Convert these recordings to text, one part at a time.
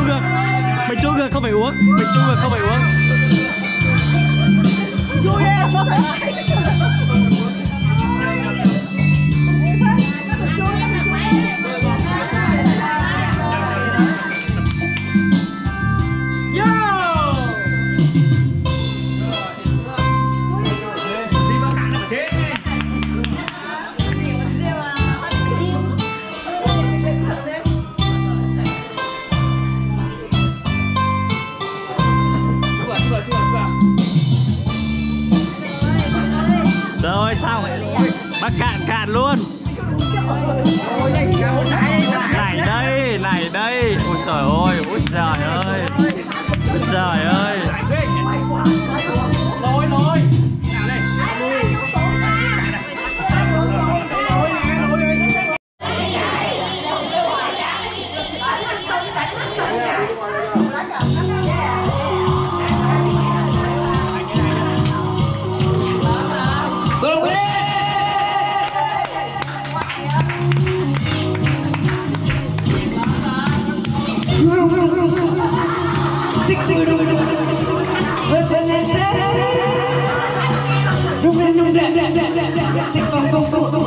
chuông rồi mày chuông rồi không phải uống, mày chua rồi không phải uống. Chui đi chui xong bác cạn cạn luôn. Này đây này đây. Ôi trời ơi, ôi trời ơi. Ôi trời ơi. 嘟嘟嘟嘟，嘟嘟嘟嘟，嘟嘟嘟嘟，嘟嘟嘟嘟。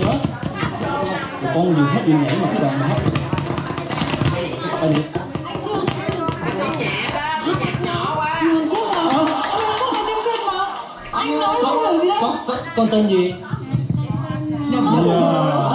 nữa. Một con vừa hết vừa nhảy mà cái đoàn mà hết Anh con, ờ. con, con tên gì? Dạ. dạ.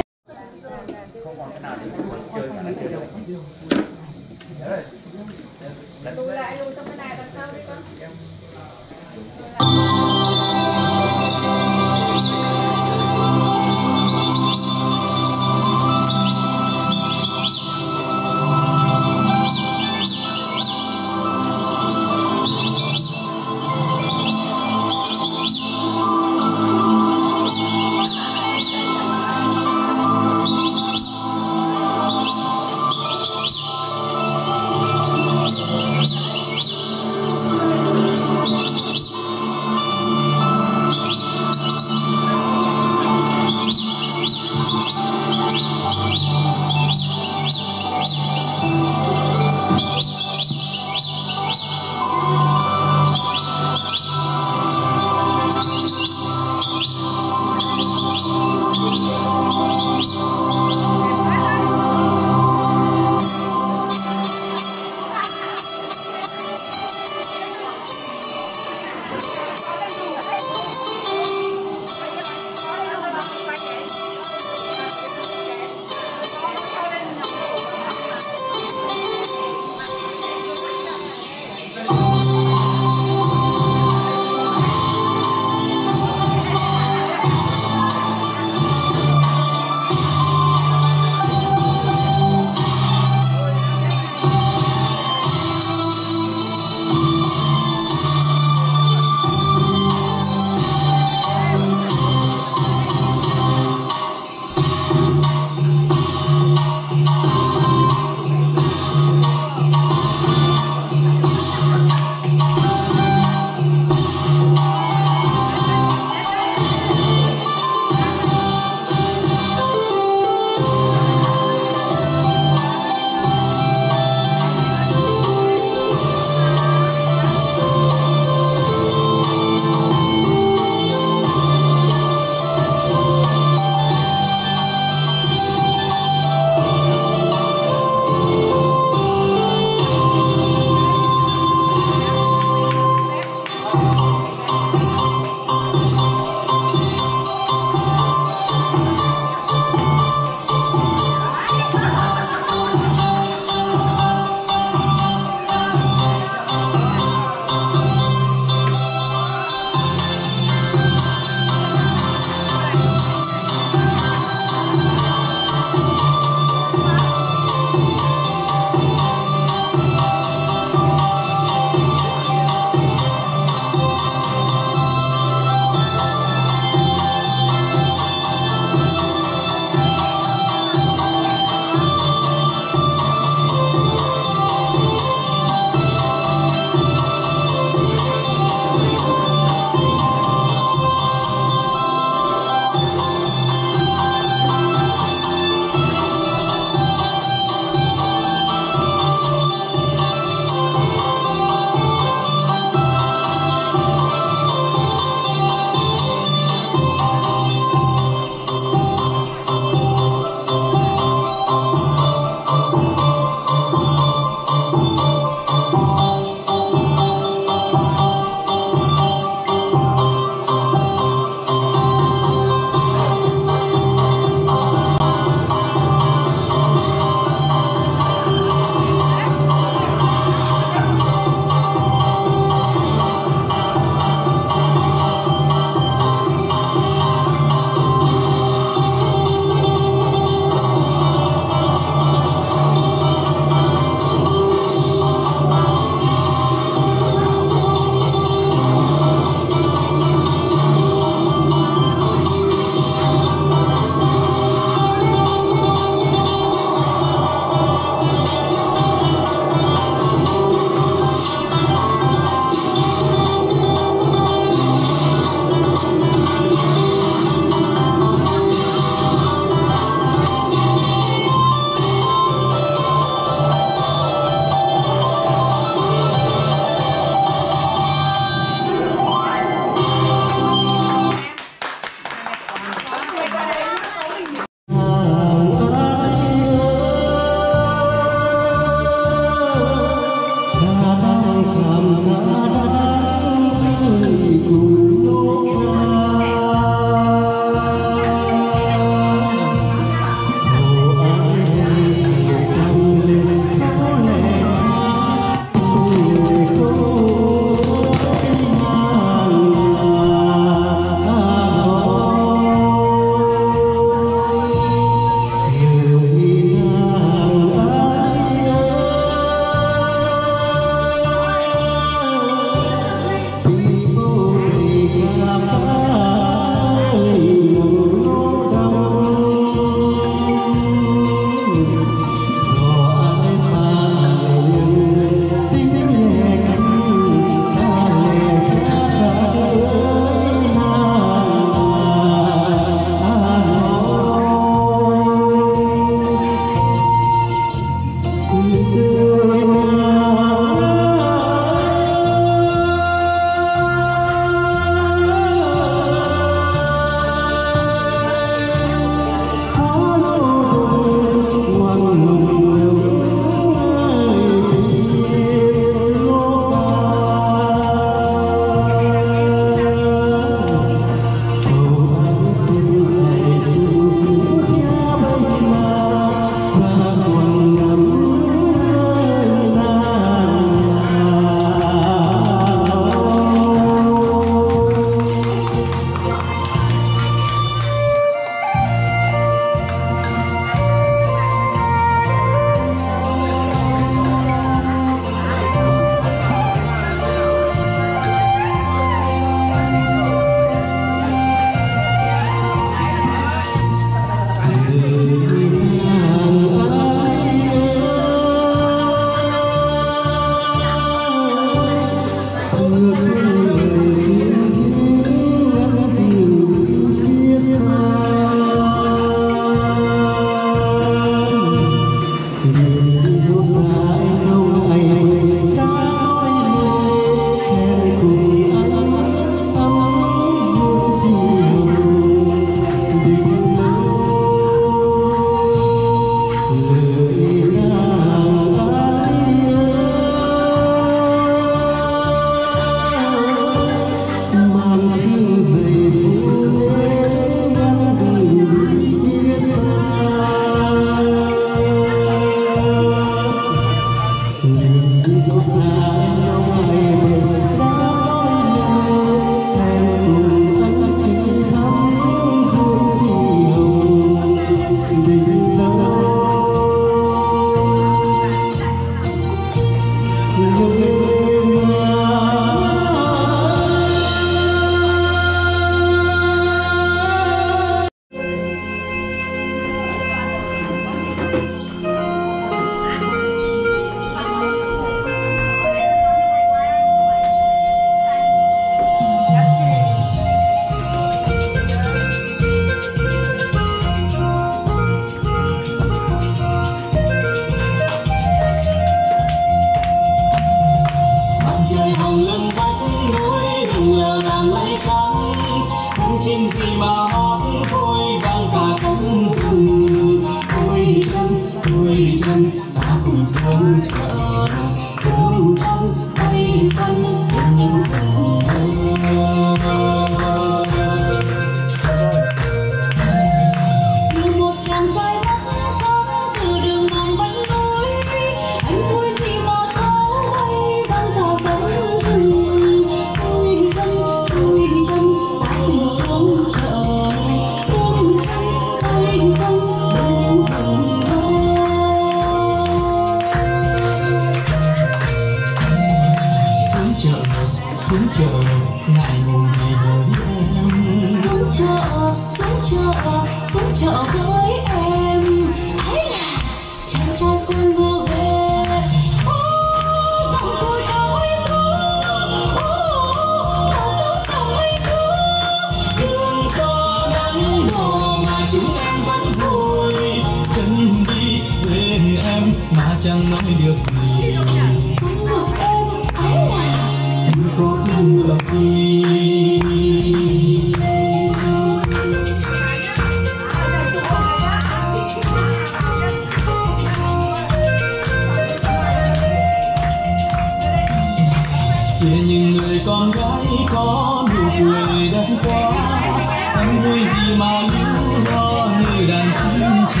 thân chỉ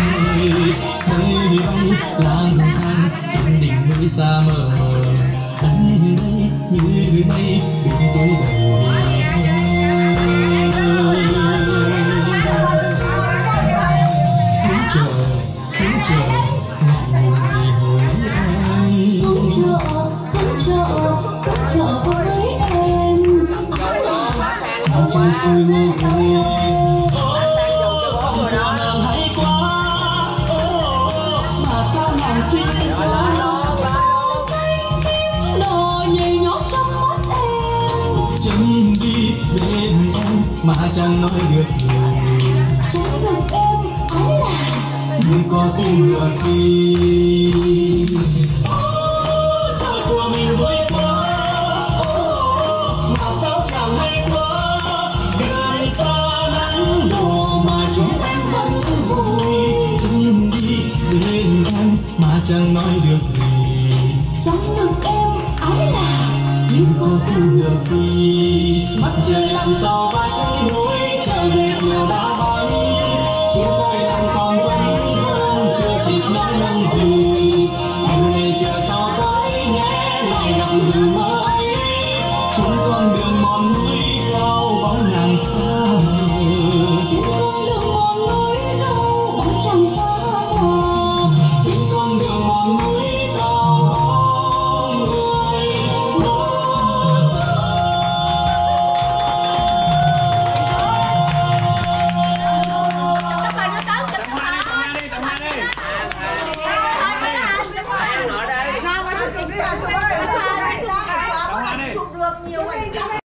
nơi hy lang thang chân đỉnh núi xa mờ bóng như mây đường tôi về muốn đi bên em mà chẳng nói được gì. chẳng được em ấy là nhưng có tên lựa khi nói làm gì em ngày chờ sao tới nghe lại gặp dù mới trên con đường mòn núi